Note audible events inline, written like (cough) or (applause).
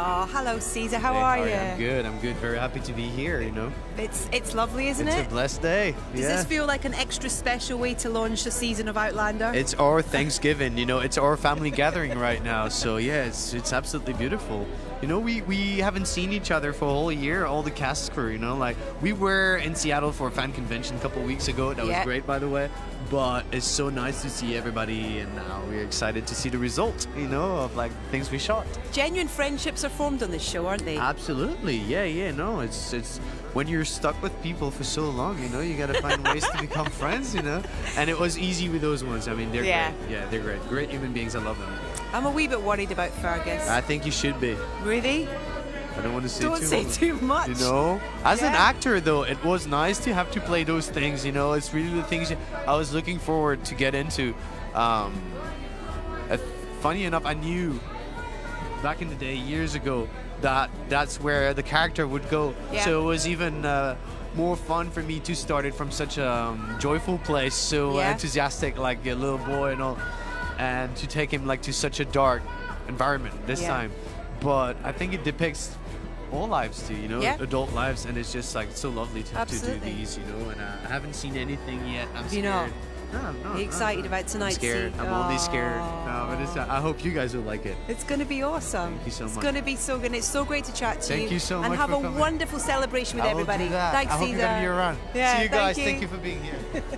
Oh, hello, Cesar. How Hey, are how you? I'm good. I'm good. Very happy to be here. You know, It's it's lovely, isn't it's it? It's a blessed day. Does yeah. this feel like an extra special way to launch the season of Outlander? it's our Thanksgiving. You know, it's our family gathering right now. So yeah, it's it's absolutely beautiful. You know, we we haven't seen each other for a whole year. All the cast crew. You know, like we were in Seattle for a fan convention a couple weeks ago. That Yeah. was great, by the way. But it's so nice to see everybody, and now we're excited to see the result. You know, of like things we shot. Genuine friendships are formed on this show, aren't they? Absolutely, yeah, yeah. No, it's it's when you're stuck with people for so long, you know, you gotta find ways to become (laughs) friends, you know. And it was easy with those ones. I mean, they're Yeah. great. Yeah, they're great. Great human beings. I love them. I'm a wee bit worried about Fergus. I think you should be. really? I don't want to say Don't too say much. too much. You know, as an actor though, it was nice to have to play those things. You know, it's really the things I was looking forward to get into. Um, uh, funny enough, I knew back in the day, years ago, that that's where the character would go. Yeah. So it was even uh, more fun for me to start it from such a um, joyful place, so Yeah. enthusiastic, like a little boy and all, and to take him like to such a dark environment this Yeah. time. But I think it depicts all lives too, you know, Yeah. adult lives, and it's just like so lovely to, to do these, you know. And uh, I haven't seen anything yet. I'm you scared. not? No, no, Are you excited no. about tonight, I'm scared. Steve? I'm only scared. No, but it's, uh, I hope you guys will like it. It's going to be awesome. Thank you so much. it's going to be so good. It's so great to chat to you. Thank you so And much have for a coming. wonderful celebration with I will everybody. do that. Thanks, I hope Cesar. you're gonna be around. Yeah, See you thank guys. you. Thank you for being here. (laughs)